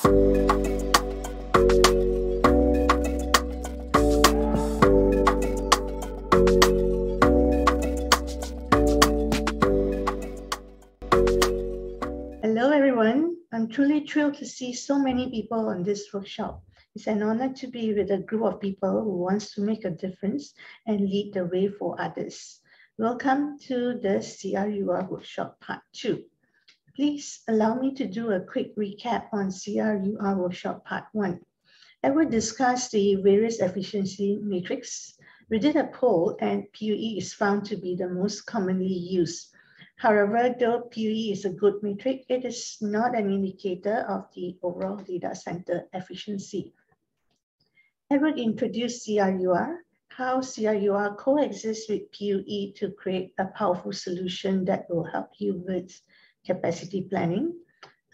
Hello, everyone. I'm truly thrilled to see so many people on this workshop. It's an honor to be with a group of people who wants to make a difference and lead the way for others. Welcome to the CRUR workshop part two. Please allow me to do a quick recap on CRUR workshop part one. I will discuss the various efficiency matrix. We did a poll and PUE is found to be the most commonly used. However, though PUE is a good metric, it is not an indicator of the overall data center efficiency. I will introduce CRUR, how CRUR coexists with PUE to create a powerful solution that will help you with capacity planning,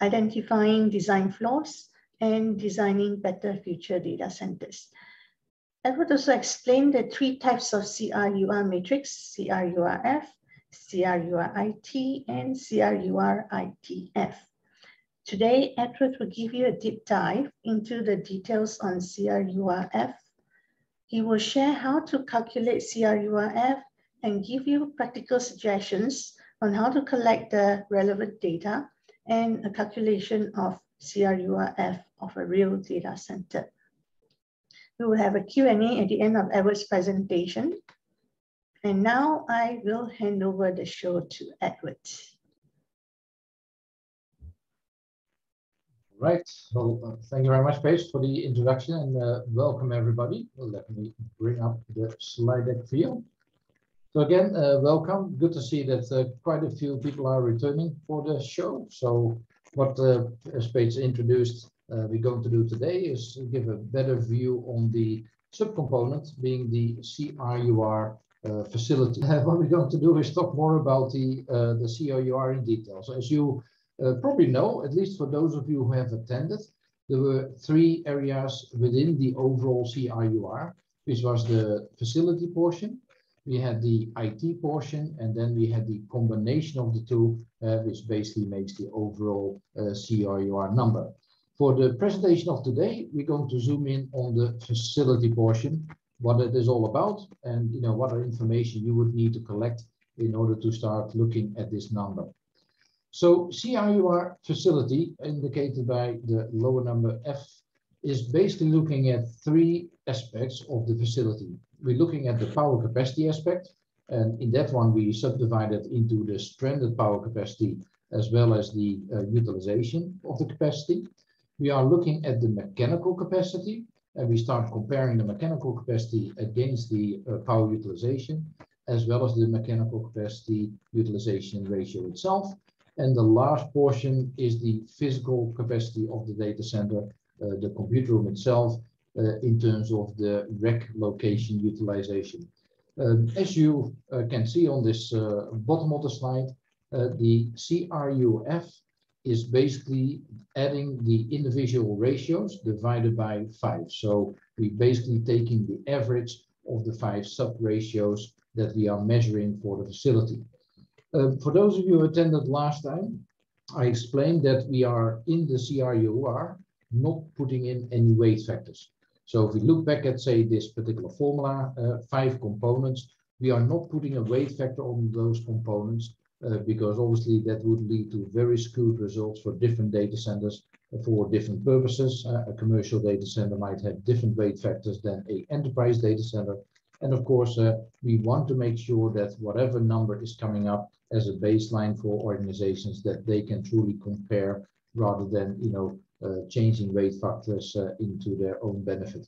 identifying design flaws, and designing better future data centers. Would also explain the three types of CRUR matrix, CRURF, CRUR-IT, and CRUR-ITF. Today, Edward will give you a deep dive into the details on CRURF. He will share how to calculate CRURF and give you practical suggestions on how to collect the relevant data and a calculation of CRURF of a real data center. We will have a Q&A at the end of Edward's presentation. And now I will hand over the show to Edward. Right. So uh, thank you very much, Paige, for the introduction and uh, welcome everybody. Well, let me bring up the slide deck for you. So again, uh, welcome. Good to see that uh, quite a few people are returning for the show. So what, uh, introduced, uh, we're going to do today is give a better view on the subcomponent being the CRUR uh, facility. what we're going to do is talk more about the, uh, the CRUR in detail. So as you uh, probably know, at least for those of you who have attended, there were three areas within the overall CRUR, which was the facility portion, we had the IT portion, and then we had the combination of the two, uh, which basically makes the overall uh, CRUR number. For the presentation of today, we're going to zoom in on the facility portion, what it is all about and you know what are information you would need to collect in order to start looking at this number. So CRUR facility indicated by the lower number F is basically looking at three aspects of the facility. We're looking at the power capacity aspect and in that one we subdivided into the stranded power capacity as well as the uh, utilization of the capacity. We are looking at the mechanical capacity and we start comparing the mechanical capacity against the uh, power utilization, as well as the mechanical capacity utilization ratio itself. And the last portion is the physical capacity of the data center, uh, the computer room itself, in terms of the rack location utilization. Um, as you uh, can see on this uh, bottom of the slide, uh, the CRURF is basically adding the individual ratios divided by five. So we're basically taking the average of the five sub ratios that we are measuring for the facility. Uh, for those of you who attended last time, I explained that we are in the CRUR not putting in any weight factors. So if we look back at, say, this particular formula, uh, five components, we are not putting a weight factor on those components uh, because obviously that would lead to very skewed results for different data centers for different purposes. Uh, a commercial data center might have different weight factors than a enterprise data center. And of course, uh, we want to make sure that whatever number is coming up as a baseline for organizations that they can truly compare rather than, you know, changing weight factors uh, into their own benefit.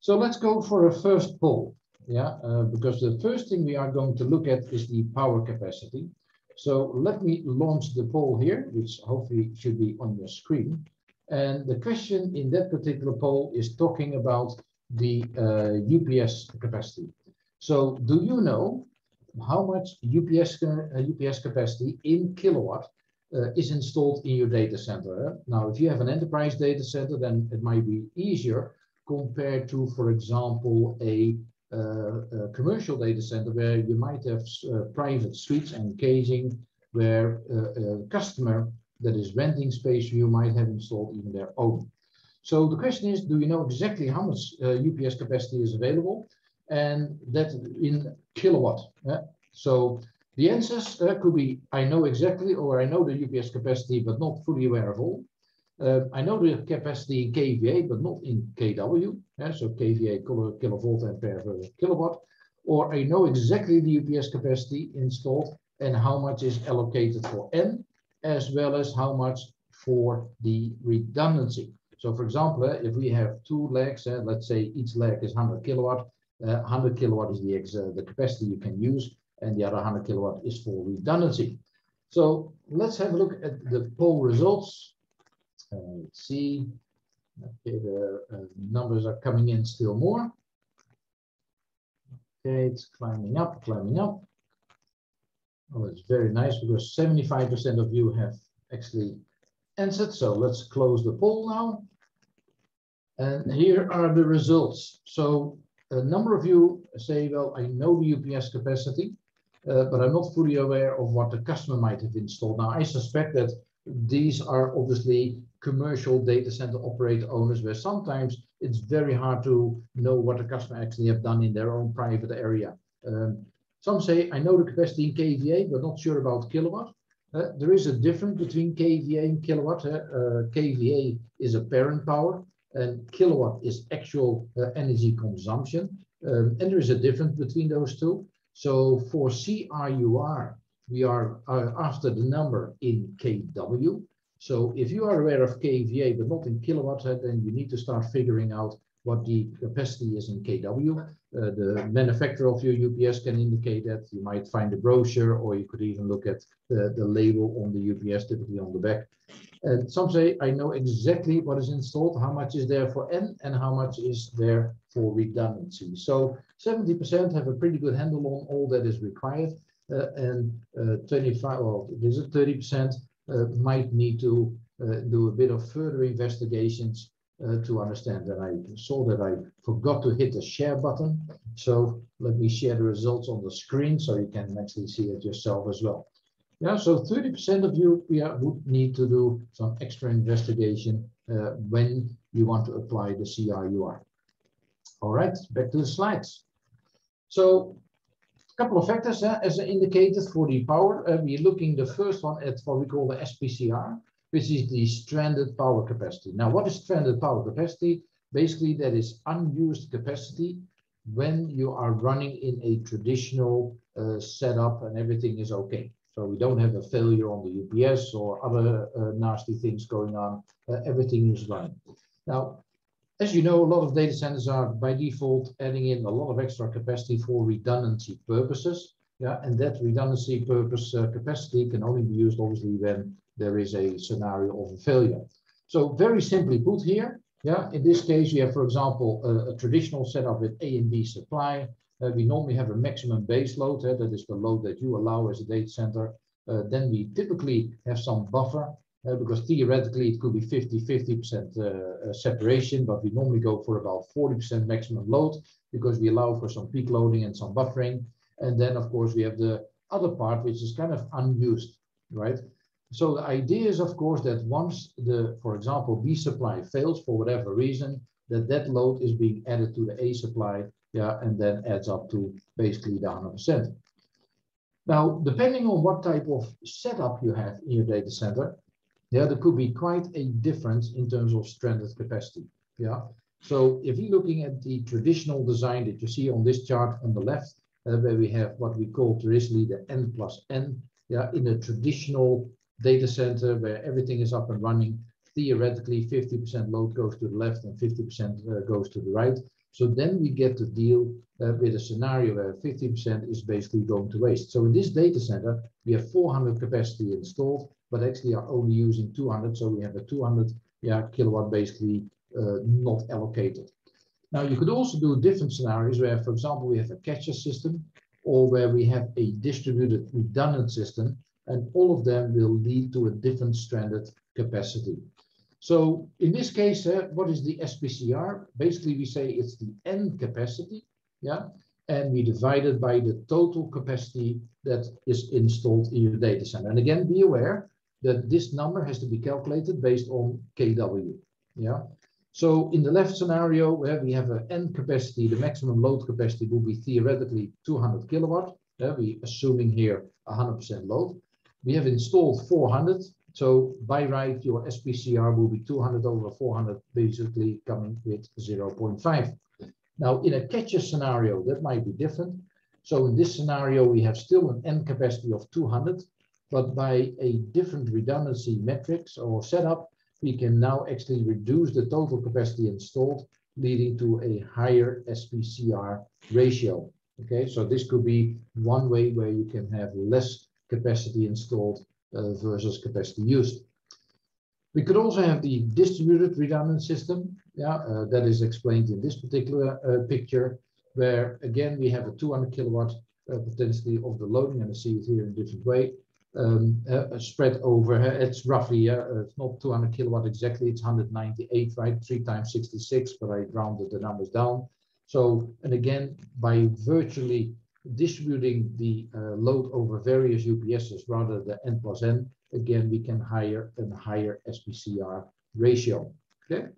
So let's go for a first poll yeah, uh, because the first thing we are going to look at is the power capacity. So let me launch the poll here, which hopefully should be on your screen. And the question in that particular poll is talking about the uh, UPS capacity. So do you know how much UPS, uh, UPS capacity in kilowatt uh, is installed in your data center? Now, if you have an enterprise data center, then it might be easier compared to, for example, a a commercial data center where you might have uh, private suites and casing where uh, a customer that is renting space you might have installed even their own. So the question is, do you know exactly how much uh, UPS capacity is available? And that in kilowatt. Yeah? So the answers uh, could be, I know exactly, or I know the UPS capacity, but not fully aware of all. Uh, I know the capacity in kVA, but not in kW. Yeah? So kVA, kilovolt ampere per kilowatt. Or I know exactly the UPS capacity installed and how much is allocated for N, as well as how much for the redundancy. So for example, uh, if we have two legs, uh, let's say each leg is 100 kilowatt, uh, 100 kilowatt is the, uh, the capacity you can use, and the other 100 kilowatt is for redundancy. So let's have a look at the poll results. Uh, let's see. Okay, the uh, numbers are coming in still more. Okay, it's climbing up, climbing up. Oh, it's very nice because 75% of you have actually answered. So let's close the poll now. And here are the results. So a number of you say, well, I know the UPS capacity, but I'm not fully aware of what the customer might have installed. Now, I suspect that these are obviously commercial data center operator owners where sometimes it's very hard to know what the customer actually have done in their own private area. Um, some say, I know the capacity in kVA, but not sure about kilowatt. Uh, there is a difference between kVA and kilowatt. Uh, kVA is apparent power and kilowatt is actual uh, energy consumption. Um, and there is a difference between those two. So for CRUR, we are uh, after the number in kW. So if you are aware of kVA, but not in kilowatts, then you need to start figuring out what the capacity is in kW. Uh, the manufacturer of your UPS can indicate that. You might find a brochure, or you could even look at the, the label on the UPS, typically on the back. And some say, I know exactly what is installed, how much is there for N, and how much is there for redundancy. So 70% have a pretty good handle on all that is required, uh, and uh, 25, well, this is 30% uh, might need to uh, do a bit of further investigations uh, to understand that I saw that I forgot to hit the share button. So let me share the results on the screen so you can actually see it yourself as well. Yeah, so 30% of you yeah, would need to do some extra investigation uh, when you want to apply the CRUR. All right, back to the slides. So a couple of factors uh, as indicated for the power. Uh, we're looking the first one at what we call the SPCR which is the stranded power capacity. Now, what is stranded power capacity? Basically, that is unused capacity when you are running in a traditional uh, setup and everything is okay. So we don't have a failure on the UPS or other uh, nasty things going on. Uh, everything is running. Now, as you know, a lot of data centers are by default adding in a lot of extra capacity for redundancy purposes. Yeah, and that redundancy purpose uh, capacity can only be used obviously when there is a scenario of a failure. So very simply put here, yeah, in this case, you have, for example, a, a traditional setup with A and B supply. Uh, we normally have a maximum base load, uh, that is the load that you allow as a data center. Uh, then we typically have some buffer uh, because theoretically it could be 50 50% uh, uh, separation, but we normally go for about 40% maximum load because we allow for some peak loading and some buffering. And then, of course, we have the other part, which is kind of unused, right? So the idea is, of course, that once the, for example, B supply fails for whatever reason, that that load is being added to the A supply, yeah, and then adds up to basically the 100%. Now, depending on what type of setup you have in your data center, yeah, there could be quite a difference in terms of stranded capacity. Yeah. So if you're looking at the traditional design that you see on this chart on the left, uh, where we have what we call traditionally the N plus N, yeah, in a traditional data center where everything is up and running, theoretically 50% load goes to the left and 50% uh, goes to the right. So then we get to deal uh, with a scenario where 50% is basically going to waste. So in this data center, we have 400 capacity installed, but actually are only using 200. So we have a 200 yeah, kilowatt basically uh, not allocated. Now you could also do different scenarios where, for example, we have a catcher system or where we have a distributed redundant system and all of them will lead to a different stranded capacity. So in this case, uh, what is the SPCR? Basically, we say it's the N capacity, yeah, and we divide it by the total capacity that is installed in your data center. And again, be aware that this number has to be calculated based on kW. Yeah. So in the left scenario where we have an N capacity, the maximum load capacity will be theoretically 200 kilowatt. Yeah, we assuming here 100% load. We have installed 400. So by right, your SPCR will be 200 over 400, basically coming with 0.5. Now in a catcher scenario, that might be different. So in this scenario, we have still an N capacity of 200, but by a different redundancy metrics or setup, we can now actually reduce the total capacity installed, leading to a higher SPCR ratio. Okay, so this could be one way where you can have less capacity installed uh, versus capacity used. We could also have the distributed redundant system. Yeah, uh, that is explained in this particular uh, picture where again we have a 200 kilowatt uh, potentially of the loading, and I see it here in a different way, spread over, uh, it's roughly, uh, it's not 200 kilowatt exactly, it's 198, right? 3 times 66, but I rounded the numbers down. So, and again, by virtually distributing the uh, load over various UPSs rather than N plus N, again, we can hire a higher SPCR ratio, okay?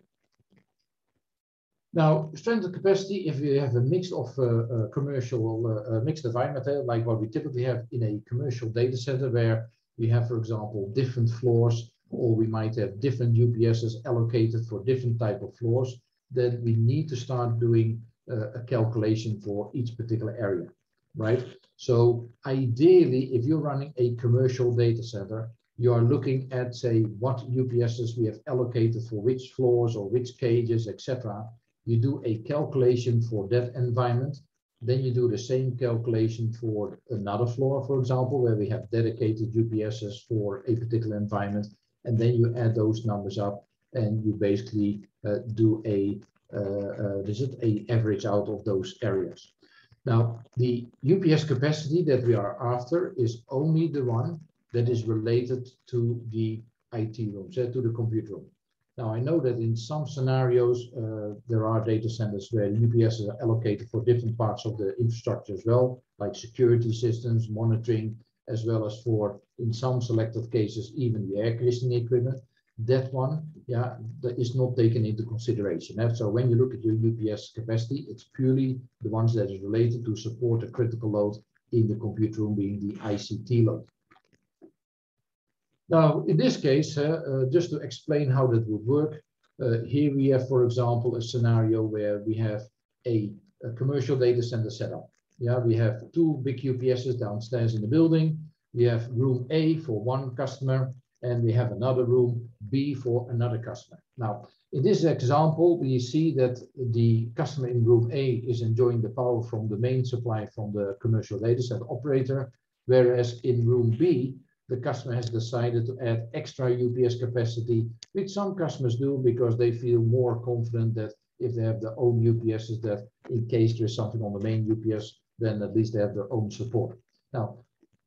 Now, stranded capacity, if you have a mix of uh, uh, commercial, uh, mixed environment, uh, like what we typically have in a commercial data center where we have, for example, different floors, or we might have different UPSs allocated for different type of floors, then we need to start doing uh, a calculation for each particular area, right? So ideally, if you're running a commercial data center, you are looking at, say, what UPSs we have allocated for which floors or which cages, etc you do a calculation for that environment. Then you do the same calculation for another floor, for example, where we have dedicated UPSs for a particular environment. And then you add those numbers up and you basically uh, do a, uh, uh, is it a average out of those areas. Now, the UPS capacity that we are after is only the one that is related to the IT room, so to the computer room. Now, I know that in some scenarios, uh, there are data centers where UPS are allocated for different parts of the infrastructure as well, like security systems, monitoring, as well as for, in some selected cases, even the air conditioning equipment. That one, yeah, that is not taken into consideration. Eh? So when you look at your UPS capacity, it's purely the ones that is related to support a critical load in the computer room being the ICT load. Now, in this case, uh, uh, just to explain how that would work, uh, here we have, for example, a scenario where we have a, a, commercial data center setup. Yeah, we have two big UPSs downstairs in the building. We have room A for one customer, and we have another room B for another customer. Now, in this example, we see that the customer in room A is enjoying the power from the main supply from the commercial data center operator, whereas in room B, the customer has decided to add extra UPS capacity, which some customers do because they feel more confident that if they have their own UPSs, that in case there's something on the main UPS, then at least they have their own support. Now,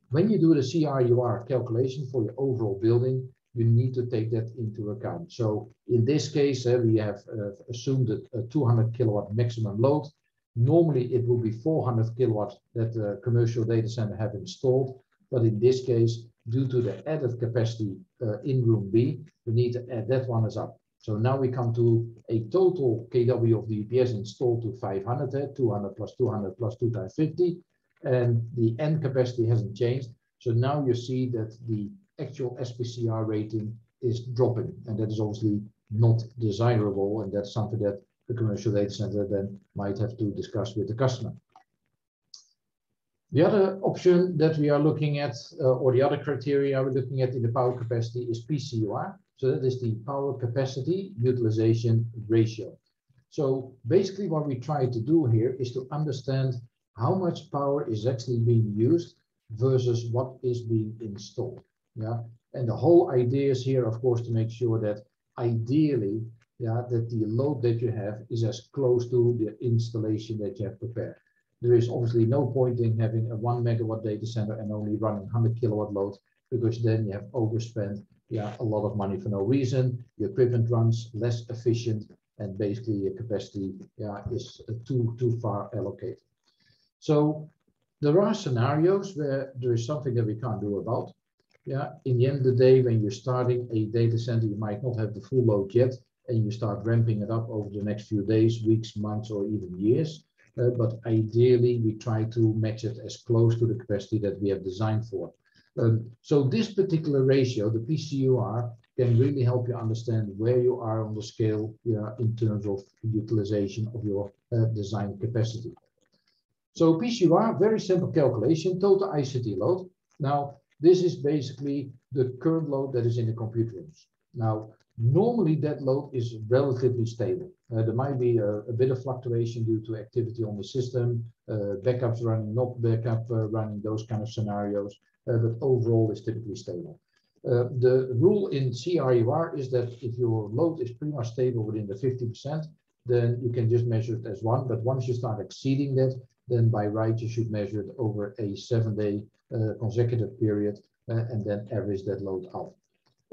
when you do the CRUR calculation for your overall building, you need to take that into account. So in this case, uh, we have uh, assumed a 200 kilowatt maximum load. Normally, it will be 400 kilowatts that the commercial data center have installed. But in this case, due to the added capacity uh, in room B, we need to add that one as up. So now we come to a total kW of the UPS installed to 500, uh, 200 plus 200 plus 2 times 50, and the N capacity hasn't changed. So now you see that the actual SPCR rating is dropping, and that is obviously not desirable, and that's something that the commercial data center then might have to discuss with the customer. The other option that we are looking at, uh, or the other criteria we're looking at in the power capacity is PCUR. So that is the power capacity utilization ratio. So basically what we try to do here is to understand how much power is actually being used versus what is being installed. Yeah. And the whole idea is here, of course, to make sure that ideally, yeah, that the load that you have is as close to the installation that you have prepared there is obviously no point in having a one megawatt data center and only running 100 kilowatt load because then you have overspent yeah, a lot of money for no reason. The equipment runs less efficient and basically your capacity yeah, is uh, too, too far allocated. So there are scenarios where there is something that we can't do about. yeah, in the end of the day, when you're starting a data center, you might not have the full load yet, and you start ramping it up over the next few days, weeks, months, or even years. Uh, but ideally, we try to match it as close to the capacity that we have designed for. Um, so this particular ratio, the PCUR, can really help you understand where you are on the scale in terms of utilization of your uh, design capacity. So PCUR, very simple calculation, total ICT load. Now, this is basically the current load that is in the compute rooms. Now, normally that load is relatively stable. Uh, there might be a, a, bit of fluctuation due to activity on the system, uh, backups running, not backup uh, running, those kind of scenarios, uh, but overall is typically stable. Uh, the rule in CRUR is that if your load is pretty much stable within the 50%, then you can just measure it as one. But once you start exceeding that, then by right, you should measure it over a seven day uh, consecutive period and then average that load out.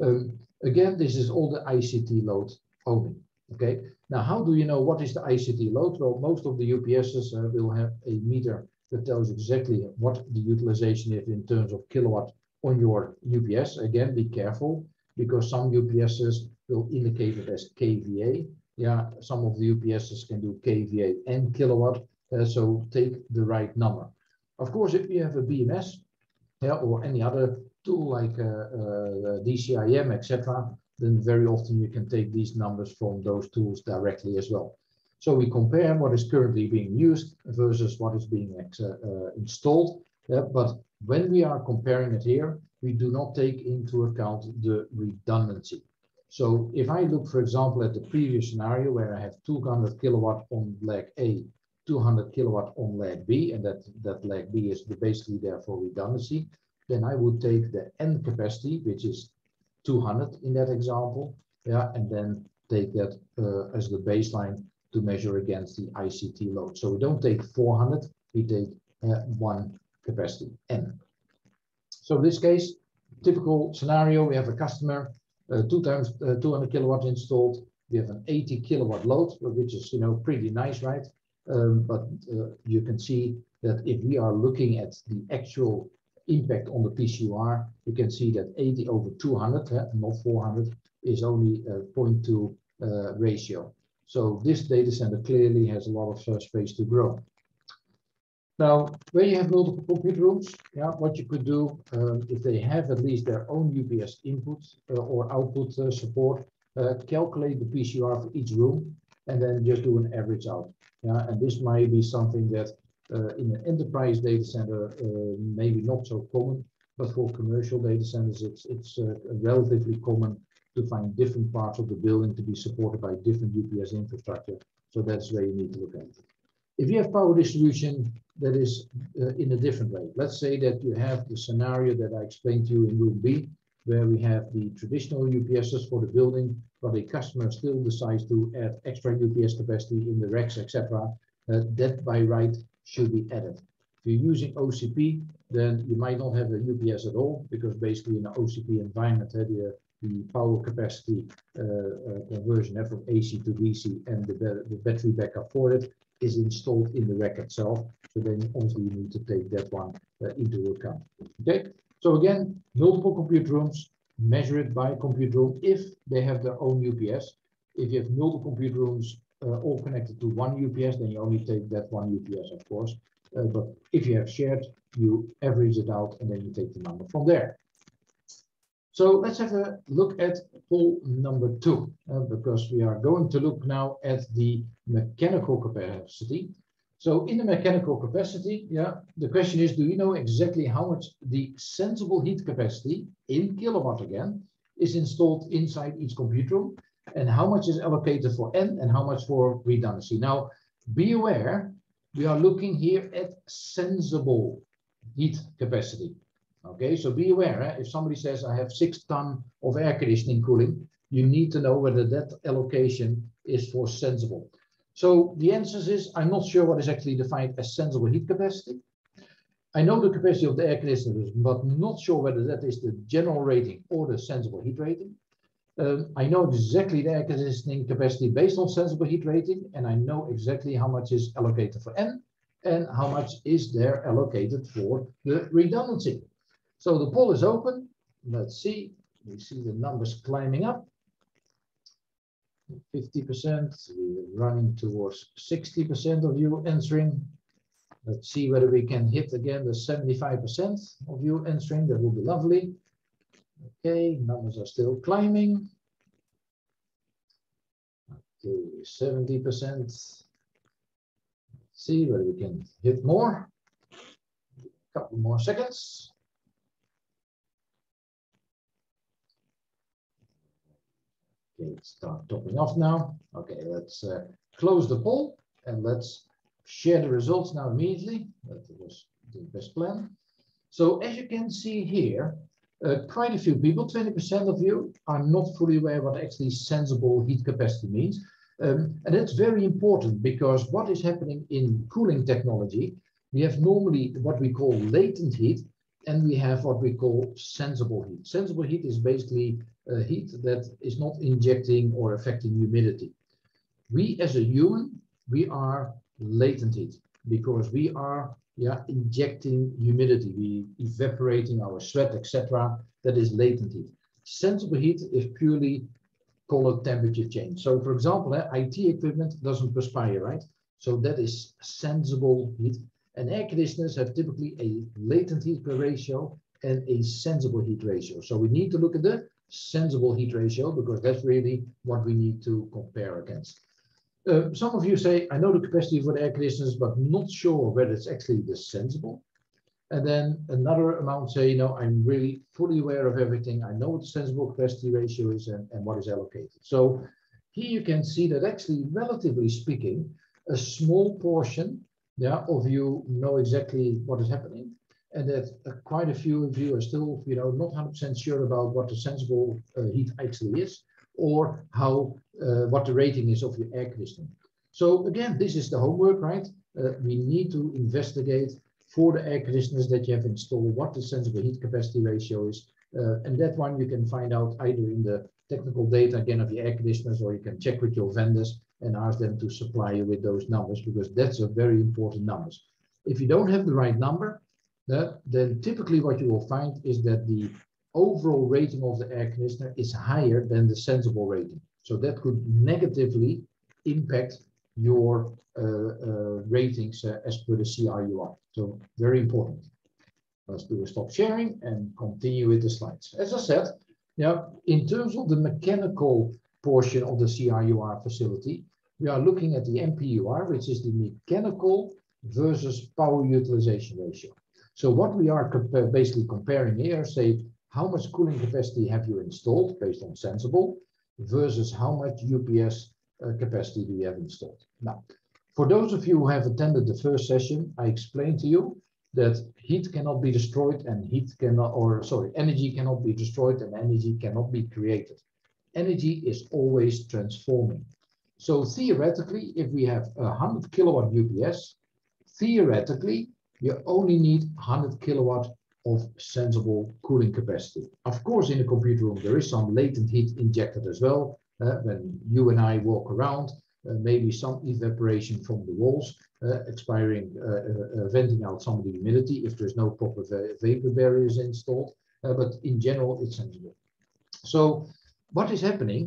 Um, again, this is all the ICT load only. Okay, now how do you know what is the ICT load? Well, most of the UPSs uh, will have a meter that tells exactly what the utilization is in terms of kilowatt on your UPS. Again, be careful because some UPSs will indicate it as kVA. Yeah, some of the UPSs can do kVA and kilowatt, uh, so take the right number. Of course, if you have a BMS yeah, or any other tool like uh, uh, DCIM, etc., then very often you can take these numbers from those tools directly as well. So we compare what is currently being used versus what is being uh, installed. But when we are comparing it here, we do not take into account the redundancy. So if I look, for example, at the previous scenario where I have 200 kilowatt on leg A, 200 kilowatt on leg B, and that, that leg B is basically there for redundancy, then I would take the N capacity, which is 200 in that example, yeah, and then take that uh, as the baseline to measure against the ICT load. So we don't take 400, we take uh, one capacity, N. So in this case, typical scenario, we have a customer, uh, two times uh, 200 kilowatt installed, we have an 80 kilowatt load, which is, you know, pretty nice, right? Um, but uh, you can see that if we are looking at the actual impact on the PCR, you can see that 80 over 200, uh, not 400, is only a 0.2 uh, ratio. So this data center clearly has a lot of uh, space to grow. Now, when you have multiple compute rooms, yeah, what you could do, um, if they have at least their own UPS input uh, or output uh, support, uh, calculate the PCR for each room, and then just do an average out. Yeah, and this might be something that in an enterprise data center, uh, maybe not so common, but for commercial data centers, it's, it's uh, relatively common to find different parts of the building to be supported by different UPS infrastructure. So that's where you need to look at it. If you have power distribution that is uh, in a different way, let's say that you have the scenario that I explained to you in room B, where we have the traditional UPSs for the building, but a customer still decides to add extra UPS capacity in the racks, etc. Uh, that by right should be added. If you're using OCP, then you might not have a UPS at all, because basically in an OCP environment, uh, the, the power capacity uh, uh, conversion uh, from AC to DC and the, the battery backup for it is installed in the rack itself. So then obviously you need to take that one uh, into account. Okay, so again, multiple compute rooms, measure it by compute room if they have their own UPS. If you have multiple compute rooms, uh, all connected to one UPS, then you only take that one UPS, of course. Uh, but if you have shared, you average it out and then you take the number from there. So let's have a look at poll number two, uh, because we are going to look now at the mechanical capacity. So in the mechanical capacity, yeah, the question is, do you know exactly how much the sensible heat capacity in kilowatt again is installed inside each computer room? And how much is allocated for N and how much for redundancy. Now, be aware, we are looking here at sensible heat capacity. Okay, so be aware, eh? if somebody says I have six ton of air conditioning cooling, you need to know whether that allocation is for sensible. So the answer is, I'm not sure what is actually defined as sensible heat capacity. I know the capacity of the air conditioners, but not sure whether that is the general rating or the sensible heat rating. Um, I know exactly the air conditioning capacity based on sensible heat rating, and I know exactly how much is allocated for N and how much is there allocated for the redundancy. So the poll is open. let's see, we see the numbers climbing up. 50%, we're running towards 60% of you answering. Let's see whether we can hit again the 75% of you answering. That will be lovely. Okay, numbers are still climbing. Okay, 70%. Let's see whether we can hit more. A couple more seconds. Okay, start topping off now. Okay, let's uh, close the poll and let's share the results now immediately. That was the best plan. So as you can see here, uh, quite a few people, 20% of you are not fully aware what actually sensible heat capacity means. Um, and that's very important because what is happening in cooling technology, we have normally what we call latent heat, and we have what we call sensible heat. Sensible heat is basically uh, heat that is not injecting or affecting humidity. We as a human, we are latent heat because we are yeah, injecting humidity, we evaporating our sweat, etc. That is latent heat. Sensible heat is purely color temperature change. So for example, uh, IT equipment doesn't perspire, right? So that is sensible heat. And air conditioners have typically a latent heat ratio and a sensible heat ratio. So we need to look at the sensible heat ratio because that's really what we need to compare against. Uh, some of you say, I know the capacity for the air conditioners, but not sure whether it's actually the sensible. And then another amount say, you know, I'm really fully aware of everything. I know what the sensible capacity ratio is and, and what is allocated. So here you can see that actually, relatively speaking, a small portion yeah, of you know exactly what is happening and that uh, quite a few of you are still, you know, not 100% sure about what the sensible uh, heat actually is, or how uh, what the rating is of your air conditioning. So again, this is the homework, right? Uh, we need to investigate for the air conditioners that you have installed what the sensible heat capacity ratio is, uh, and that one you can find out either in the technical data again of your air conditioners, or you can check with your vendors and ask them to supply you with those numbers because that's a very important numbers. If you don't have the right number, that, then typically what you will find is that the overall rating of the air conditioner is higher than the sensible rating. So that could negatively impact your uh, uh, ratings uh, as per the CRUR. So very important. Let's do a stop sharing and continue with the slides. As I said, now in terms of the mechanical portion of the CRUR facility, we are looking at the MPUR, which is the mechanical versus power utilization ratio. So what we are compa basically comparing here, say, how much cooling capacity have you installed based on Sensible versus how much UPS uh, capacity do you have installed. Now, for those of you who have attended the first session, I explained to you that heat cannot be destroyed and heat cannot, or sorry, energy cannot be destroyed and energy cannot be created. Energy is always transforming. So theoretically, if we have 100 kilowatt UPS, theoretically, you only need 100 kilowatt of sensible cooling capacity. Of course, in a computer room, there is some latent heat injected as well. Uh, when you and I walk around, uh, maybe some evaporation from the walls, uh, expiring, uh, uh, uh, venting out some of the humidity if there's no proper va vapor barriers installed. but in general, it's sensible. So what is happening?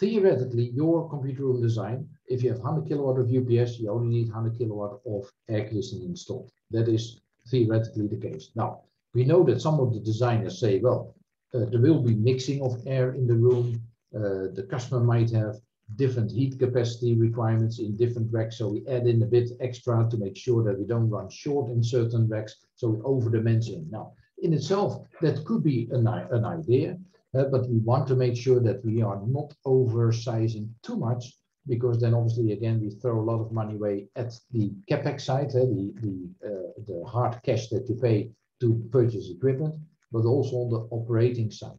Theoretically, your computer room design, if you have 100 kilowatt of UPS, you only need 100 kilowatt of air conditioning installed. That is theoretically the case. Now, we know that some of the designers say, well, uh, there will be mixing of air in the room. Uh, the customer might have different heat capacity requirements in different racks. So we add in a bit extra to make sure that we don't run short in certain racks. So we over dimension. Now, in itself, that could be an, an idea, uh, but we want to make sure that we are not oversizing too much because then obviously again we throw a lot of money away at the capex side, uh, the the uh, the hard cash that you pay to purchase equipment, but also on the operating side.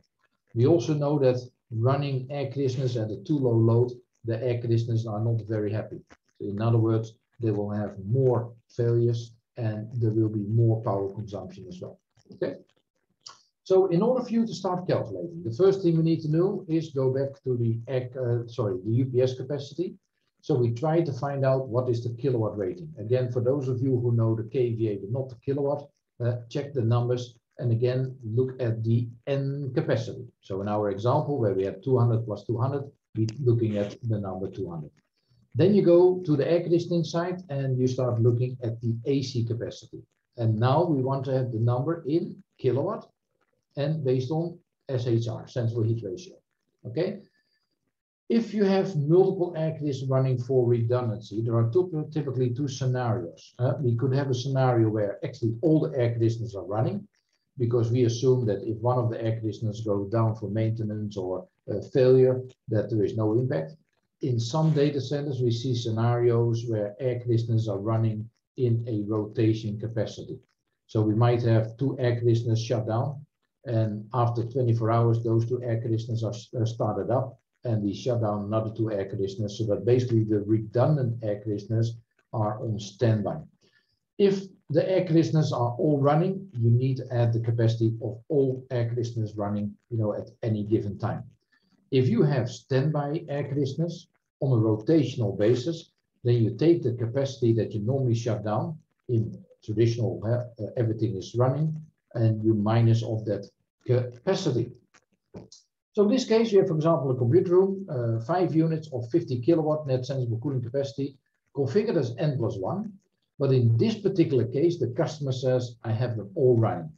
We also know that running air conditioners at a too low load, the air conditioners are not very happy. So in other words, they will have more failures and there will be more power consumption as well. Okay. So in order for you to start calculating, the first thing we need to know is go back to the uh, sorry the UPS capacity. So we try to find out what is the kilowatt rating. Again, for those of you who know the kVA but not the kilowatt, Uh, check the numbers and again, look at the N capacity. So in our example, where we have 200 plus 200, we're looking at the number 200. Then you go to the air conditioning side and you start looking at the AC capacity. And now we want to have the number in kilowatt and based on SHR, sensible heat ratio. Okay. If you have multiple conditioners running for redundancy, there are typically two scenarios. Uh, we could have a scenario where actually all the air conditioners are running because we assume that if one of the air conditioners goes down for maintenance or uh, failure, that there is no impact. In some data centers, we see scenarios where air conditioners are running in a rotation capacity. So we might have two air conditioners shut down, and after 24 hours, those two air conditioners are, are started up, and we shut down another two air conditioners, so that basically the redundant air conditioners are on standby. If the air conditioners are all running, you need to add the capacity of all air conditioners running, you know, at any given time. If you have standby air conditioners on a rotational basis, then you take the capacity that you normally shut down in traditional, uh, everything is running, and you minus off that capacity. So in this case, you have, for example, a computer room, uh, five units of 50 kilowatt net sensible cooling capacity, configured as N plus one. But in this particular case, the customer says, I have them all running.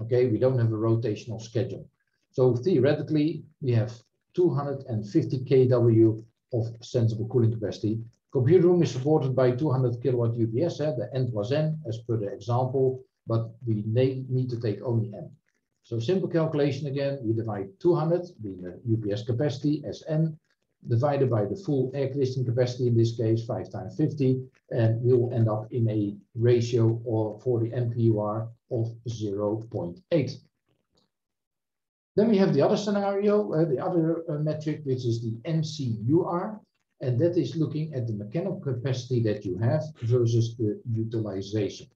Okay, we don't have a rotational schedule. So theoretically, we have 250 kW of sensible cooling capacity, Computer room is supported by 200 kilowatt UPS, eh, the N plus N as per the example, but we need to take only N. So simple calculation again, we divide 200, being the UPS capacity, as N, divided by the full air conditioning capacity, in this case, 5 times 50, and we'll end up in a ratio or for the MPUR of 0.8. Then we have the other scenario, uh, the other uh, metric, which is the MCUR and that is looking at the mechanical capacity that you have versus the utilization.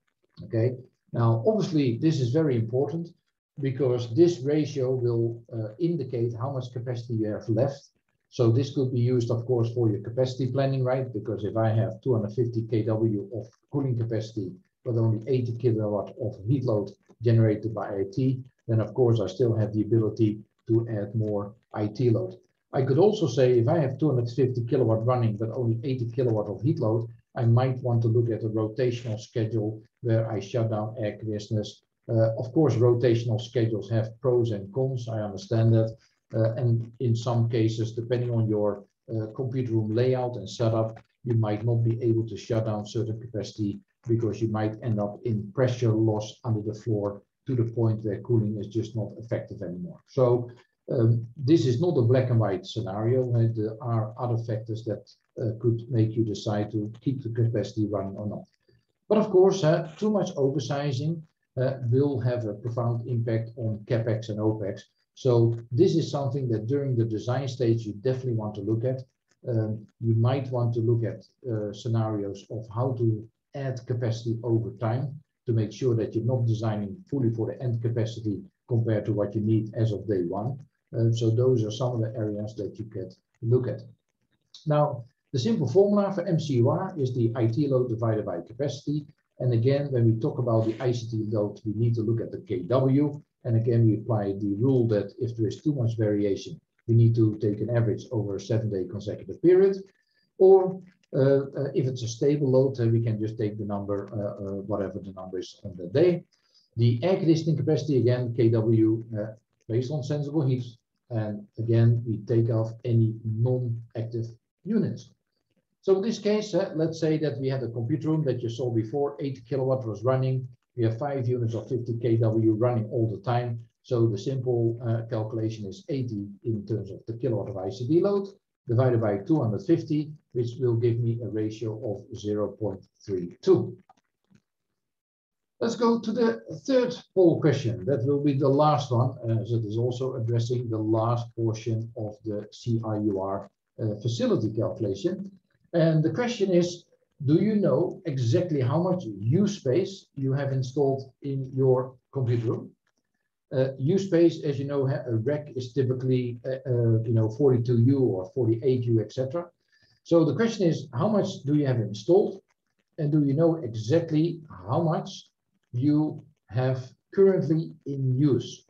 Okay, now obviously this is very important because this ratio will uh, indicate how much capacity you have left. So this could be used, of course, for your capacity planning, right? Because if I have 250 kW of cooling capacity, but only 80 kilowatt of heat load generated by IT, then of course I still have the ability to add more IT load. I could also say if I have 250 kilowatt running, but only 80 kilowatt of heat load, I might want to look at a rotational schedule where I shut down air conditioners. Uh, of course, rotational schedules have pros and cons. I understand that. Uh, and in some cases, depending on your uh, computer room layout and setup, you might not be able to shut down certain capacity because you might end up in pressure loss under the floor to the point where cooling is just not effective anymore. So um, this is not a black and white scenario. Right? There are other factors that uh, could make you decide to keep the capacity running or not. But of course, uh, too much oversizing uh, will have a profound impact on capex and opex. So this is something that during the design stage you definitely want to look at. Um, you might want to look at uh, scenarios of how to add capacity over time to make sure that you're not designing fully for the end capacity compared to what you need as of day one. Uh, so those are some of the areas that you could look at. Now, the simple formula for MCUR is the IT load divided by capacity. And again, when we talk about the ICT load, we need to look at the KW. And again, we apply the rule that if there is too much variation, we need to take an average over a seven-day consecutive period. Or uh, uh, if it's a stable load, uh, we can just take the number, uh, uh, whatever the number is on the day. The air conditioning capacity, again, KW, uh, based on sensible heat and again, we take off any non-active units. So in this case, uh, let's say that we had a computer room that you saw before, 8 kilowatt was running. We have five units of 50 kW running all the time. So the simple uh, calculation is 80 in terms of the kilowatt of ICT load divided by 250, which will give me a ratio of 0.32. Let's go to the third poll question. That will be the last one, as it is also addressing the last portion of the CRUR uh, facility calculation. And the question is, do you know exactly how much U space you have installed in your computer room? Uh, U space, as you know, a rack is typically, uh, uh, you know, 42U or 48U, etc. So the question is, how much do you have installed? And do you know exactly how much you have currently in use?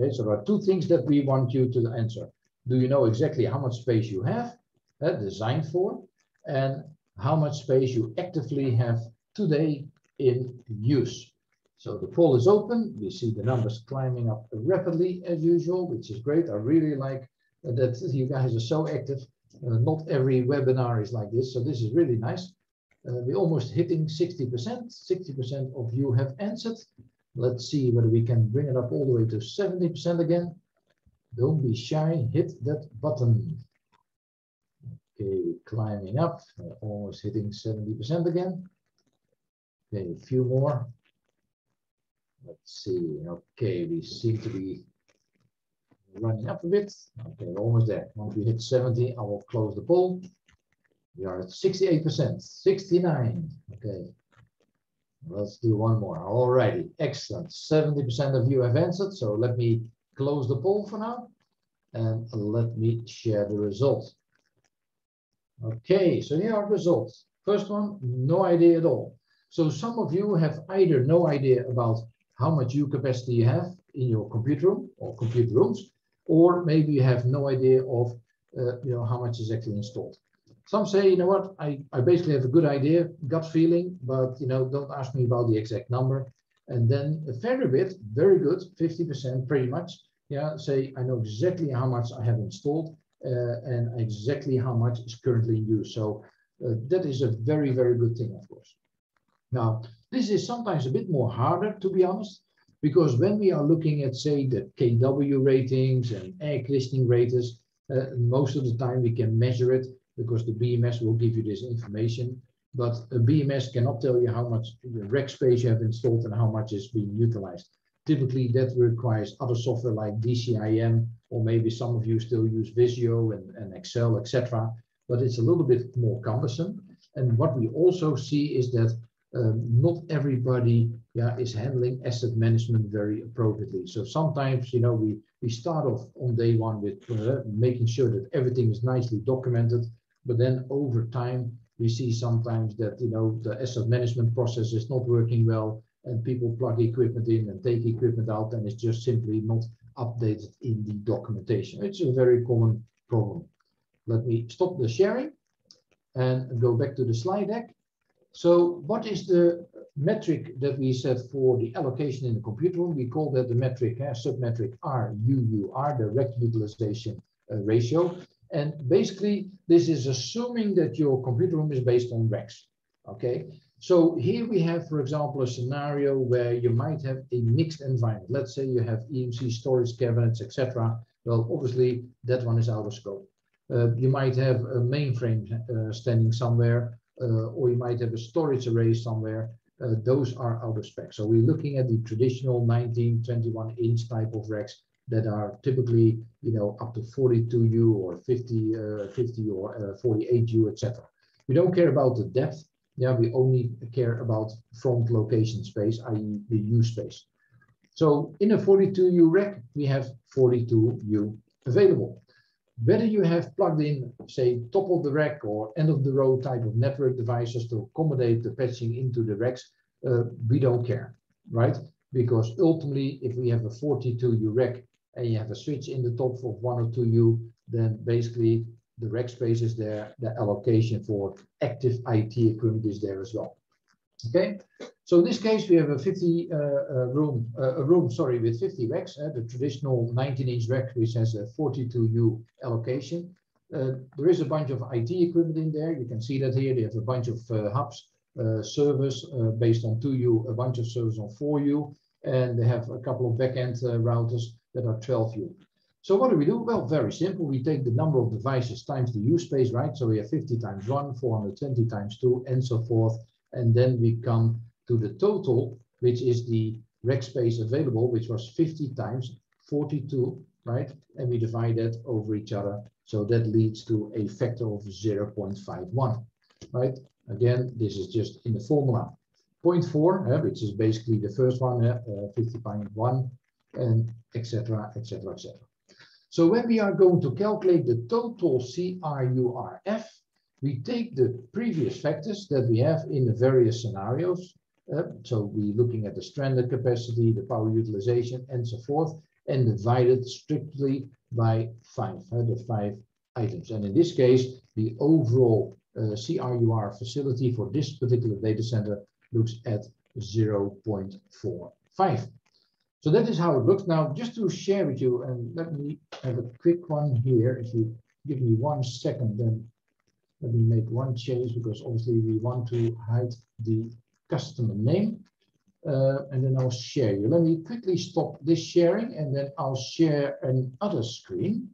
Okay, so there are two things that we want you to answer. Do you know exactly how much space you have uh, designed for and how much space you actively have today in use? So the poll is open. We see the numbers climbing up rapidly as usual, which is great. I really like that you guys are so active. Uh, not every webinar is like this, so this is really nice. Uh, we're almost hitting 60%. 60% of you have answered. Let's see whether we can bring it up all the way to 70% again. Don't be shy, hit that button. Okay, climbing up, almost hitting 70% again. Okay, a few more. Let's see, okay, we seem to be running up a bit. Okay, almost there. Once we hit 70, I will close the poll. We are at 68%, 69. Okay, let's do one more. Alrighty, excellent. 70% of you have answered. So let me close the poll for now and let me share the results. Okay, so here are results. First one, no idea at all. So some of you have either no idea about how much U capacity you have in your computer room or computer rooms, or maybe you have no idea of uh, you know how much is actually installed. Some say, you know what, I, I basically have a good idea, gut feeling, but you know, don't ask me about the exact number. And then a fair bit, very good, 50% pretty much, yeah, say I know exactly how much I have installed and exactly how much is currently in use. So uh, that is a very, very good thing, of course. Now, this is sometimes a bit more harder, to be honest, because when we are looking at, say, the KW ratings and air conditioning ratings, uh, most of the time we can measure it because the BMS will give you this information. But a BMS cannot tell you how much rack space you have installed and how much is being utilized. Typically, that requires other software like DCIM, or maybe some of you still use Visio and, and Excel, etc. But it's a little bit more cumbersome. And what we also see is that um, not everybody yeah, is handling asset management very appropriately. So sometimes, you know, we, we start off on day one with uh, making sure that everything is nicely documented, but then over time, we see sometimes that, you know, the asset management process is not working well and people plug equipment in and take equipment out and it's just simply not updated in the documentation. It's a very common problem. Let me stop the sharing and go back to the slide deck. So what is the metric that we set for the allocation in the computer room? We call that the metric, uh, submetric RUUR, the rack utilization uh, ratio. And basically, this is assuming that your computer room is based on racks. Okay, so here we have, for example, a scenario where you might have a mixed environment. Let's say you have EMC storage cabinets, etc. Well, obviously that one is out of scope. Uh, you might have a mainframe uh, standing somewhere, uh, or you might have a storage array somewhere. Uh, those are out of spec. So we're looking at the traditional 19, 21 inch type of racks that are typically, you know, up to 42U or 50, uh, 50 or 48U, etc. We don't care about the depth yeah, we only care about front location space, i.e. the U space. So in a 42U rack, we have 42U available. Whether you have plugged in, say, top of the rack or end of the row type of network devices to accommodate the patching into the racks, uh, we don't care, right? Because ultimately, if we have a 42U rack and you have a switch in the top of one or two U, then basically the rack space is there, the allocation for active IT equipment is there as well. Okay, so in this case we have a 50 uh, uh, room, uh, a room, sorry, with 50 racks, uh, the traditional 19-inch rack which has a 42U allocation. Uh, there is a bunch of IT equipment in there. You can see that here. They have a bunch of uh, hubs, servers based on 2U, a bunch of servers on 4U, and they have a couple of backend routers that are 12U. So what do we do? Well, very simple. We take the number of devices times the U space, right? So we have 50 times 1, 420 times 2, and so forth. And then we come to the total, which is the rack space available, which was 50 times 42, right? And we divide that over each other. So that leads to a factor of 0.51, right? Again, this is just in the formula. 0.4, uh, which is basically the first one, uh, 50.1, and etc., etc., etc. So when we are going to calculate the total CRURF, we take the previous factors that we have in the various scenarios Uh, so we're looking at the stranded capacity, the power utilization, and so forth, and divided strictly by five, uh, the five items. And in this case, the overall uh, CRUR facility for this particular data center looks at 0.45. So that is how it looks. Now, just to share with you, and let me have a quick one here. If you give me one second, then let me make one change because obviously we want to hide the customer name. Uh, and then I'll share you. Let me quickly stop this sharing and then I'll share another screen.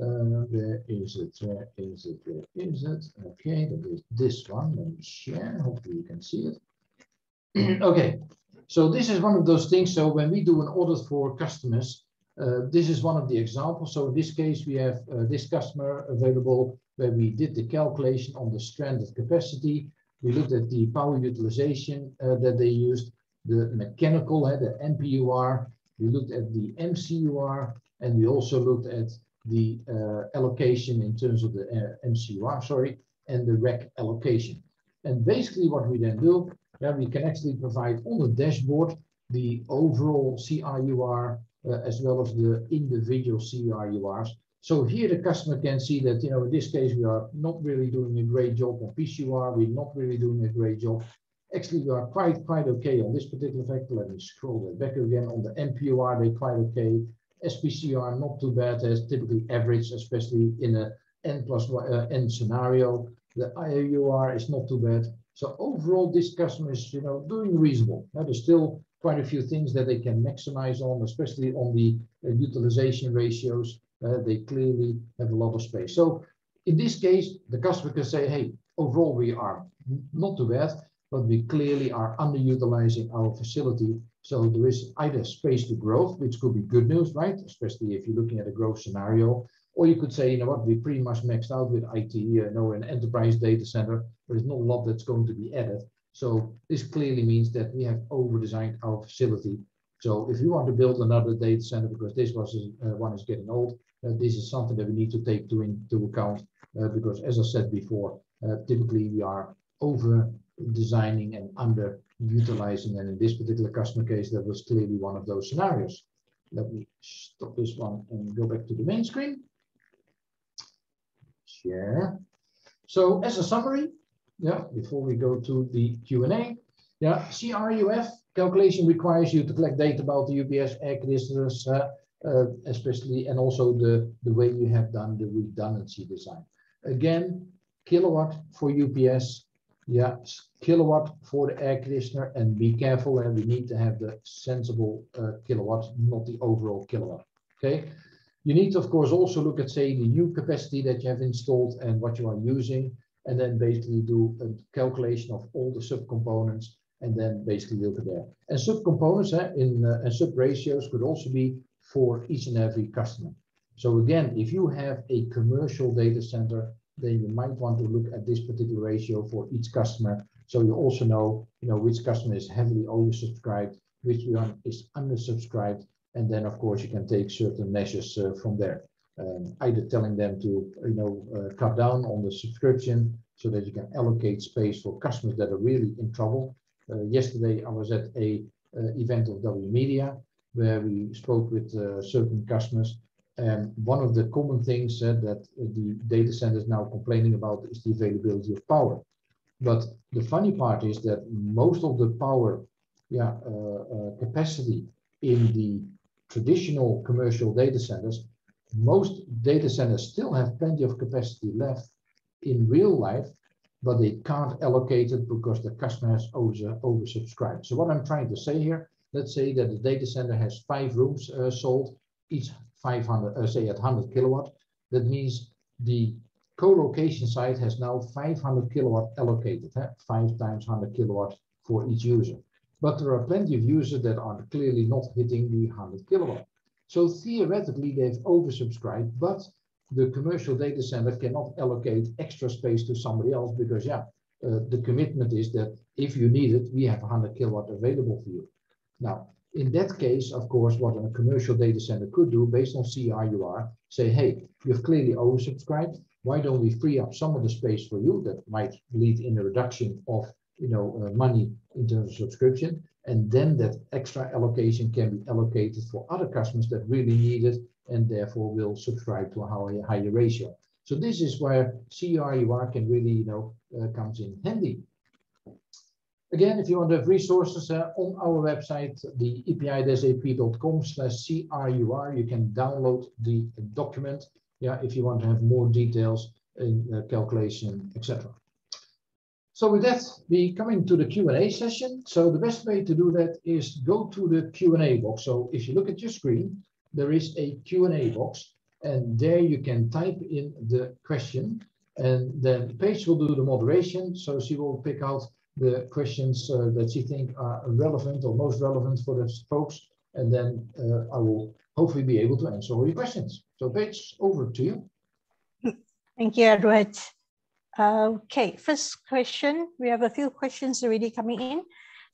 Uh, where is it? Where is it? Where is it? Okay, that is this one. Let me share. Hopefully you can see it. okay, so this is one of those things. So when we do an audit for customers, uh, this is one of the examples. So in this case, we have uh, this customer available where we did the calculation on the stranded capacity. We looked at the power utilization uh, that they used, the mechanical, uh, the MPUR. We looked at the MCUR, and we also looked at the uh, allocation in terms of the uh, MCUR, sorry, and the rack allocation. And basically what we then do, yeah, we can actually provide on the dashboard the overall CRUR uh, as well as the individual CRURs. So here the customer can see that, you know, in this case, we are not really doing a great job on PCUR. We're not really doing a great job. Actually, we are quite, quite okay on this particular factor. Let me scroll that back again. On the MPUR, they're quite okay. SPCR, not too bad, as typically average, especially in a N plus uh, N scenario. The IOUR is not too bad. So overall, this customer is, you know, doing reasonable. Now, there's still quite a few things that they can maximize on, especially on the uh, utilization ratios. Uh, they clearly have a lot of space. So in this case, the customer can say, hey, overall we are not too bad, but we clearly are underutilizing our facility. So there is either space to growth, which could be good news, right? Especially if you're looking at a growth scenario, or you could say, you know what, we pretty much maxed out with IT, you know, an enterprise data center. There's not a lot that's going to be added. So this clearly means that we have over-designed our facility. So if you want to build another data center because this was uh, one is getting old, uh, this is something that we need to take to into account uh, because as I said before, uh, typically we are over designing and under utilizing and in this particular customer case that was clearly one of those scenarios. Let me stop this one and go back to the main screen. Share. So as a summary, yeah, before we go to the Q&A, yeah, CRURF calculation requires you to collect data about the UPS air conditioners, uh, uh, especially, and also the, the way you have done the redundancy design. Again, kilowatt for UPS, yeah, kilowatt for the air conditioner, and be careful, and we need to have the sensible uh, kilowatt, not the overall kilowatt, okay? You need to, of course, also look at, say, the U capacity that you have installed and what you are using, and then basically do a calculation of all the subcomponents and then basically look at there. And subcomponents eh, in uh, and sub ratios could also be for each and every customer. So again, if you have a commercial data center, then you might want to look at this particular ratio for each customer. So you also know, you know, which customer is heavily oversubscribed, which one is undersubscribed, and then of course you can take certain measures uh, from there um, either telling them to you know uh, cut down on the subscription so that you can allocate space for customers that are really in trouble. Uh, yesterday I was at a uh, event of W Media where we spoke with uh, certain customers and one of the common things that the data centers now complaining about is the availability of power. But the funny part is that most of the power yeah, uh, uh, capacity in the traditional commercial data centers most data centers still have plenty of capacity left in real life, but they can't allocate it because the customer has over, oversubscribed. So what I'm trying to say here, let's say that the data center has five rooms uh, sold, each 500, uh, say at 100 kilowatt. That means the co-location site has now 500 kilowatt allocated, five times 100 kilowatt for each user. But there are plenty of users that are clearly not hitting the 100 kilowatt. So theoretically, they've oversubscribed, but the commercial data center cannot allocate extra space to somebody else because, yeah, uh, the commitment is that if you need it, we have 100 kilowatt available for you. Now, in that case, of course, what a commercial data center could do based on CRUR, say, hey, you've clearly oversubscribed. Why don't we free up some of the space for you that might lead in a reduction of you know, uh, money in terms of subscription. And then that extra allocation can be allocated for other customers that really need it and therefore will subscribe to a higher, higher ratio. So this is where CRUR can really, you know, uh, comes in handy. Again, if you want to have resources uh, on our website, the epi-ap.com slash CRUR, you can download the document yeah, if you want to have more details in uh, calculation, etc. So with that, we coming to the Q&A session. So the best way to do that is go to the Q&A box. So if you look at your screen, there is a Q&A box and there you can type in the question and then Paige will do the moderation. So she will pick out the questions uh, that she think are relevant or most relevant for the folks. And then uh, I will hopefully be able to answer all your questions. So Paige, over to you. Thank you, Edward. Okay, first question. We have a few questions already coming in.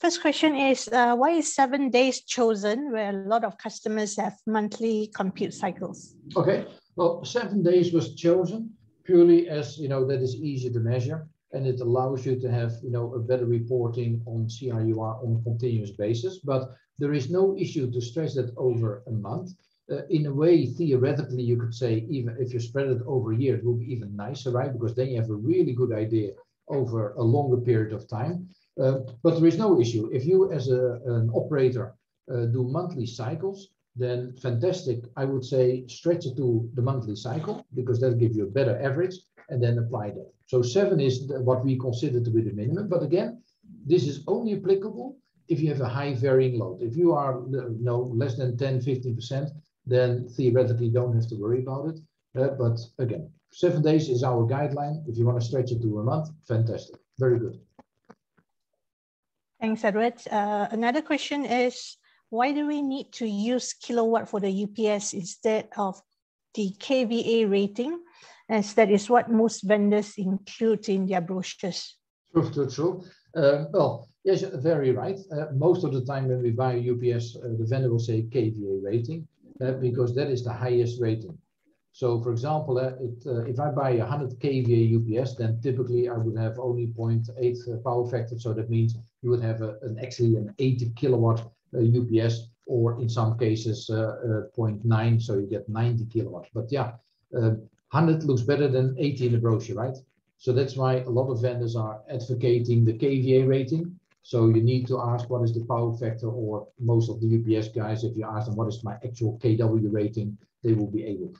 First question is, uh, why is seven days chosen where a lot of customers have monthly compute cycles? Okay, well, seven days was chosen purely as, you know, that is easy to measure and it allows you to have, you know, a better reporting on CRUR on a continuous basis. But there is no issue to stress that over a month. Uh, in a way, theoretically, you could say even if you spread it over a year, it will be even nicer, right? Because then you have a really good idea over a longer period of time. Uh, but there is no issue. If you as a, an operator uh, do monthly cycles, then fantastic. I would say stretch it to the monthly cycle because that gives you a better average and then apply that. So seven is the, what we consider to be the minimum. But again, this is only applicable if you have a high varying load. If you are no less than 10, 15%, then theoretically don't have to worry about it. Uh, but again, seven days is our guideline. If you want to stretch it to a month, fantastic. Very good. Thanks, Edward. Uh, another question is, why do we need to use kilowatt for the UPS instead of the KVA rating, as that is what most vendors include in their brochures? True, true, true. Uh, well, yes, very right. Uh, most of the time when we buy a UPS, uh, the vendor will say KVA rating uh, because that is the highest rating. So for example, uh, it, uh, if I buy a 100 kVA UPS, then typically I would have only 0.8 power factor. So that means you would have a, an actually an 80 kilowatt UPS or in some cases 0.9, so you get 90 kilowatts. But yeah, 100 looks better than 80 in the brochure, right? So that's why a lot of vendors are advocating the KVA rating. So you need to ask what is the power factor or most of the UPS guys, if you ask them what is my actual KW rating, they will be able.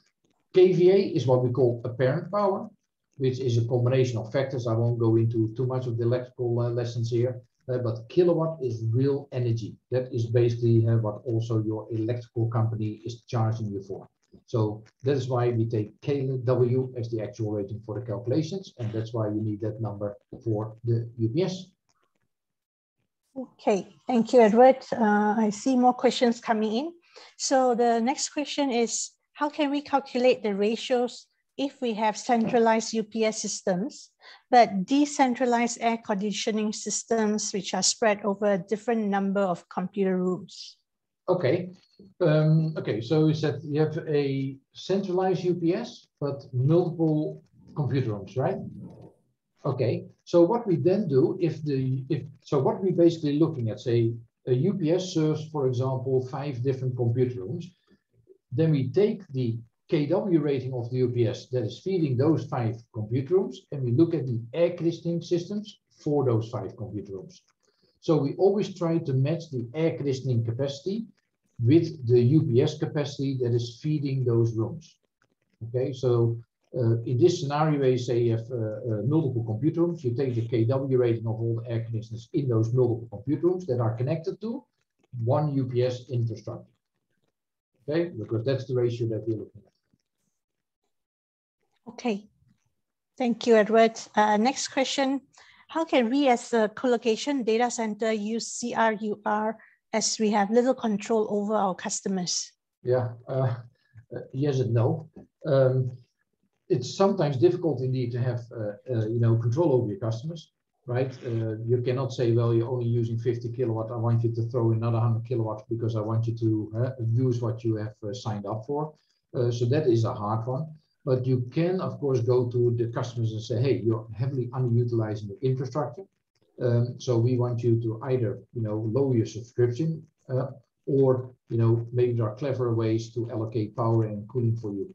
KVA is what we call apparent power, which is a combination of factors. I won't go into too much of the electrical uh, lessons here, uh, but kilowatt is real energy. That is basically uh, what also your electrical company is charging you for. So that is why we take KW as the actual rating for the calculations, and that's why you need that number for the UPS. Okay, thank you, Edward. Uh, I see more questions coming in. So the next question is, how can we calculate the ratios if we have centralized UPS systems, but decentralized air conditioning systems which are spread over a different number of computer rooms? Okay, um, okay. So you said you have a centralized UPS, but multiple computer rooms, right? Okay. So what we then do, if the if so, what we're basically looking at, say, a UPS serves, for example, five different computer rooms. Then we take the KW rating of the UPS that is feeding those five computer rooms, and we look at the air conditioning systems for those five computer rooms. So we always try to match the air conditioning capacity with the UPS capacity that is feeding those rooms. Okay, so uh, in this scenario where you say you have uh, uh, multiple computer rooms, you take the KW rating of all the air conditioners in those multiple computer rooms that are connected to one UPS infrastructure. Okay, because that's the ratio that we're looking at. Okay, thank you, Edward. Uh, next question, how can we as a colocation data center use CRUR as we have little control over our customers? Yeah, uh, uh, yes and no. Um, it's sometimes difficult indeed to have, uh, uh, you know, control over your customers, right? Uh, you cannot say, well, you're only using 50 kilowatt. I want you to throw another 100 kilowatts because I want you to use what you have signed up for. so that is a hard one. But you can, of course, go to the customers and say, hey, you're heavily underutilizing the infrastructure. Um, so we want you to either, you know, lower your subscription uh, or, you know, maybe there are clever ways to allocate power and cooling for you.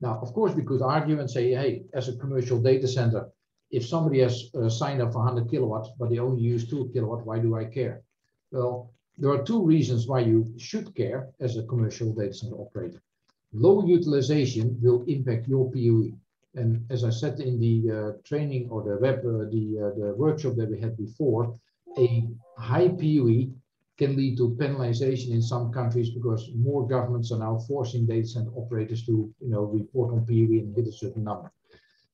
Now, of course, we could argue and say, hey, as a commercial data center, if somebody has uh, signed up for 100 kilowatts, but they only use two kilowatt, why do I care? Well, there are two reasons why you should care as a commercial data center operator. Low utilization will impact your PUE. And as I said in the uh, training or the web, uh, the, uh, the workshop that we had before, a high PUE can lead to penalization in some countries because more governments are now forcing data center operators to you know, report on PUE and hit a certain number.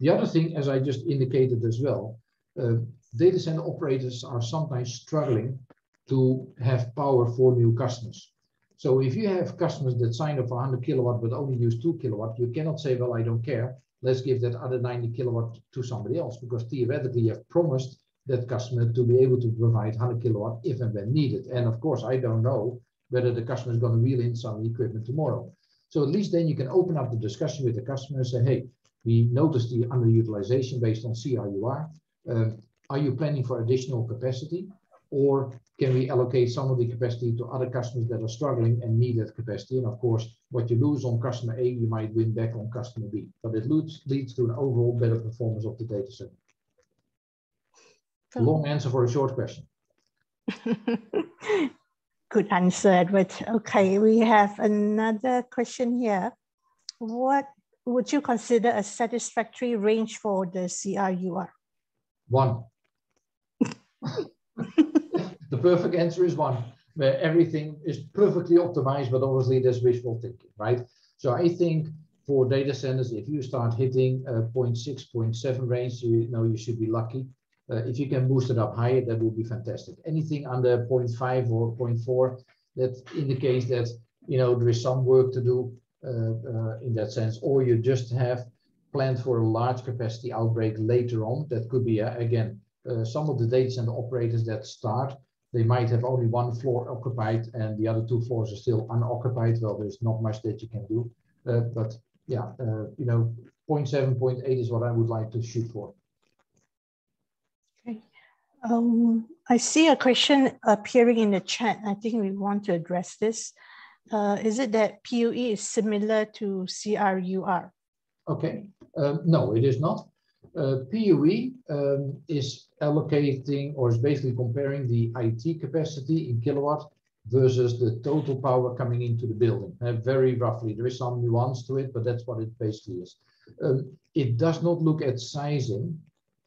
The other thing, as I just indicated as well, uh, data center operators are sometimes struggling to have power for new customers. So if you have customers that sign up for 100 kilowatt but only use 2 kilowatt, you cannot say, well, I don't care. Let's give that other 90 kilowatt to somebody else because theoretically you have promised that customer to be able to provide 100 kilowatt if and when needed. And of course, I don't know whether the customer is going to wheel in some equipment tomorrow. So at least then you can open up the discussion with the customer and say, hey, we noticed the underutilization based on CRUR. Uh, are you planning for additional capacity? Or can we allocate some of the capacity to other customers that are struggling and need that capacity? And of course, what you lose on customer A, you might win back on customer B. But it leads, leads to an overall better performance of the data center. Long answer for a short question. Good answer, Edward. Okay, we have another question here. What would you consider a satisfactory range for the CRUR? One. the perfect answer is one, where everything is perfectly optimized, but obviously there's wishful thinking, right? So I think for data centers, if you start hitting a 0.6, 0.7 range, you know you should be lucky. Uh, if you can boost it up higher, that would be fantastic. Anything under 0.5 or 0.4, that indicates that you know there is some work to do uh, uh, in that sense, or you just have planned for a large capacity outbreak later on. That could be, uh, again, some of the data center operators that start, they might have only one floor occupied and the other two floors are still unoccupied. Well, there's not much that you can do. but yeah, you know, 0.7, 0.8 is what I would like to shoot for. Um, I see a question appearing in the chat. I think we want to address this uh, is it that PUE is similar to CRUR? Okay, um, no, it is not. Uh, PUE um, is allocating or is basically comparing the IT capacity in kilowatt versus the total power coming into the building. Uh, very roughly, there is some nuance to it, but that's what it basically is. Um, it does not look at sizing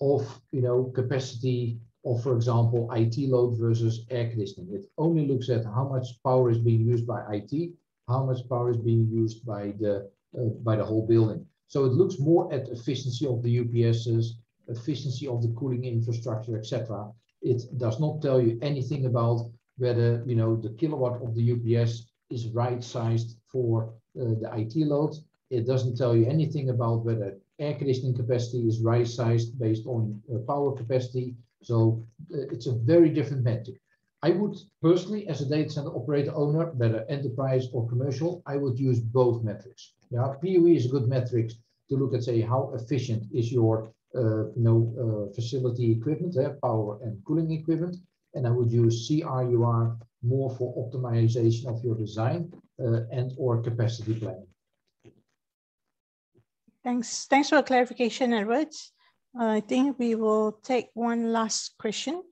of you know capacity of, for example, IT load versus air conditioning. It only looks at how much power is being used by IT, how much power is being used by the uh, by the whole building. So it looks more at efficiency of the UPSs, efficiency of the cooling infrastructure, etc. It does not tell you anything about whether you know the kilowatt of the UPS is right sized for uh, the IT load. It doesn't tell you anything about whether air conditioning capacity is right sized based on uh, power capacity so uh, it's a very different metric. I would personally, as a data center operator owner, whether enterprise or commercial, I would use both metrics. Yeah, PUE is a good metric to look at, say, how efficient is your uh, you know, uh, facility equipment, uh, power and cooling equipment. And I would use CRUR more for optimization of your design uh, and or capacity planning. Thanks. Thanks for the clarification, Edward. I think we will take one last question.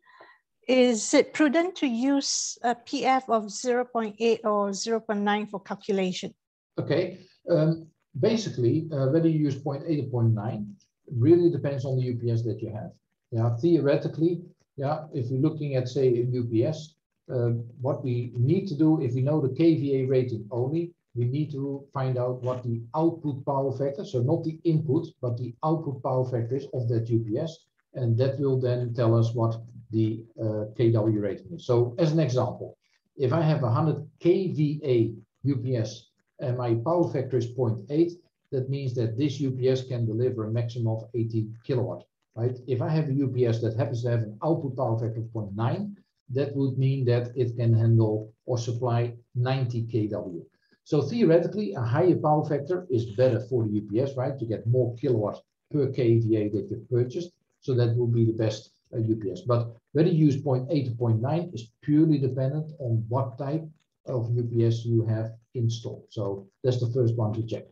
Is it prudent to use a PF of 0.8 or 0.9 for calculation? Okay, um, basically, uh, whether you use 0.8 or 0.9 really depends on the UPS that you have. Yeah, theoretically, yeah, if you're looking at say a UPS, uh, what we need to do if we know the KVA rating only, we need to find out what the output power factor, so not the input, but the output power factor is of that UPS. And that will then tell us what the uh, KW rating is. So as an example, if I have 100 kVA UPS and my power factor is 0.8, that means that this UPS can deliver a maximum of 80 kilowatt, right? If I have a UPS that happens to have an output power factor of 0.9, that would mean that it can handle or supply 90 kW. So theoretically, a higher power factor is better for the UPS, right? To get more kilowatts per kVA that you've purchased. So that will be the best uh, UPS. But whether you use 0.8 to 0.9 is purely dependent on what type of UPS you have installed. So that's the first one to check.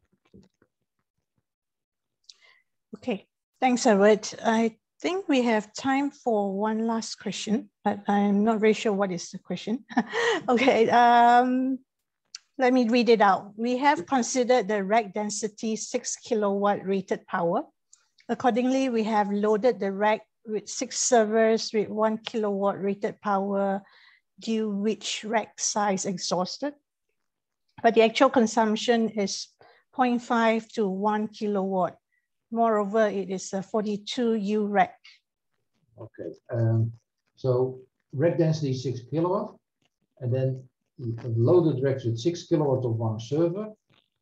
Okay, thanks, Edward. I think we have time for one last question, but I'm not very sure what is the question. okay, um, let me read it out. We have considered the rack density six kilowatt rated power. Accordingly, we have loaded the rack with six servers with one kilowatt rated power due which rack size exhausted. But the actual consumption is 0.5 to one kilowatt Moreover, it is a 42 U rack. Okay, um, so rack density six kilowatt, and then loaded racks with six kilowatt of one server.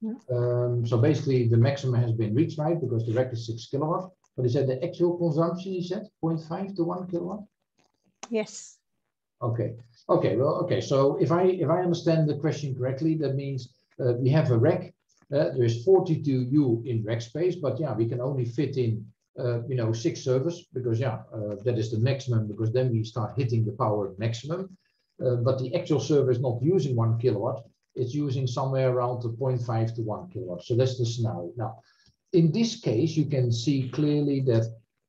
Yeah. Um, so basically the maximum has been reached, right? Because the rack is six kilowatt. But is that the actual consumption you said? 0.5 to one kilowatt? Yes. Okay. Okay. Well, okay. So if I if I understand the question correctly, that means uh, we have a rack uh, there's 42U in rack space, but yeah, we can only fit in, uh, you know, six servers because yeah, uh, that is the maximum because then we start hitting the power maximum. Uh, but the actual server is not using one kilowatt. It's using somewhere around the 0.5 to one kilowatt. So that's the scenario. Now, in this case, you can see clearly that,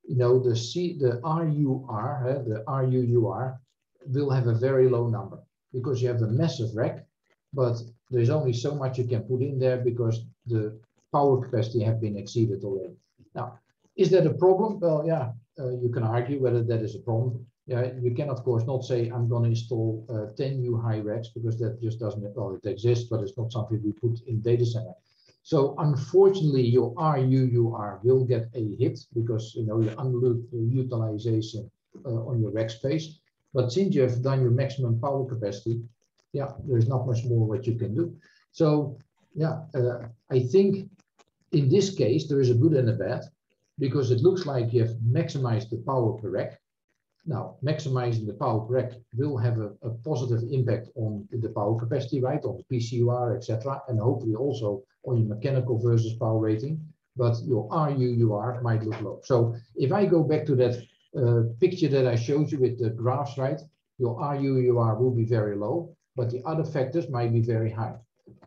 you know, the C, the RUR, uh, the RUUR will have a very low number because you have a massive rack, but there's only so much you can put in there because the power capacity have been exceeded already. Now, is that a problem? Well, yeah, uh, you can argue whether that is a problem. Yeah, you can of course not say I'm going to install uh, 10 new high racks because that just doesn't, well, it exists, but it's not something we put in data center. So unfortunately, your RUUR will get a hit because you know your underutilization uh, on your rack space. But since you have done your maximum power capacity, yeah, there's not much more what you can do. So yeah, uh, I think in this case, there is a good and a bad because it looks like you have maximized the power per rack. Now, maximizing the power rack will have a, a positive impact on the power capacity, right, on the PCUR, etc., and hopefully also on your mechanical versus power rating. But your RUUR might look low. So if I go back to that uh, picture that I showed you with the graphs, right, your RUUR will be very low but the other factors might be very high.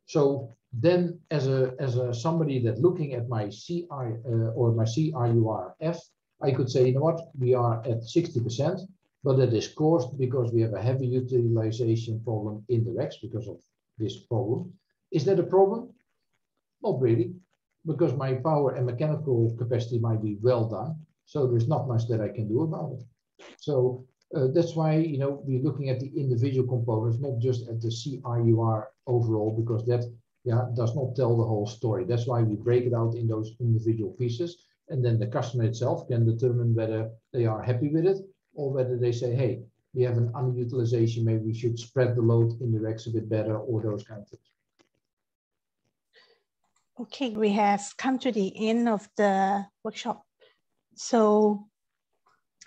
So then as a, as a somebody that looking at my CI uh, or my CRURF, I could say, you know what, we are at 60%, but that is caused because we have a heavy utilization problem in the racks because of this problem. Is that a problem? Not really, because my power and mechanical capacity might be well done. So there's not much that I can do about it. So uh, that's why you know we're looking at the individual components, not just at the CRUR overall, because that yeah does not tell the whole story. That's why we break it out in those individual pieces, and then the customer itself can determine whether they are happy with it or whether they say, hey, we have an underutilization, maybe we should spread the load in the racks a bit better, or those kind of things. Okay, we have come to the end of the workshop. So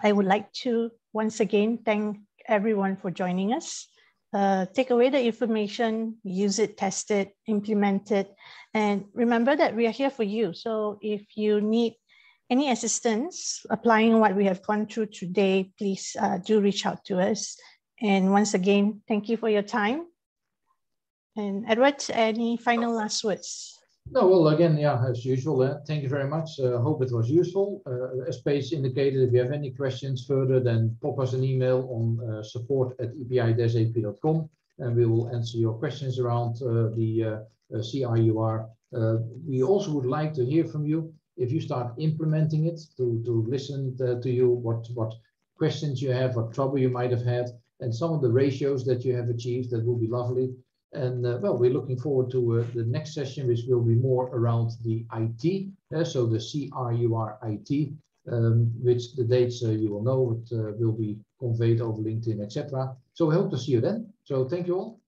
I would like to once again thank everyone for joining us. Uh, take away the information, use it, test it, implement it, and remember that we are here for you. So if you need any assistance applying what we have gone through today, please uh, do reach out to us. And once again, thank you for your time. And Edward, any final last words? No, well, again, yeah, as usual, uh, thank you very much. Uh, hope it was useful. Uh, as Paige indicated, if you have any questions further, then pop us an email on uh, support at epi-ap.com and we will answer your questions around uh, the uh, CRUR. we also would like to hear from you if you start implementing it, to, to listen to, to you, what, what questions you have, what trouble you might have had, and some of the ratios that you have achieved, that will be lovely. And uh, well, we're looking forward to uh, the next session, which will be more around the IT, uh, so the CRUR IT, um, which the dates uh, you will know, it uh, will be conveyed over LinkedIn, etc. So we hope to see you then. So thank you all.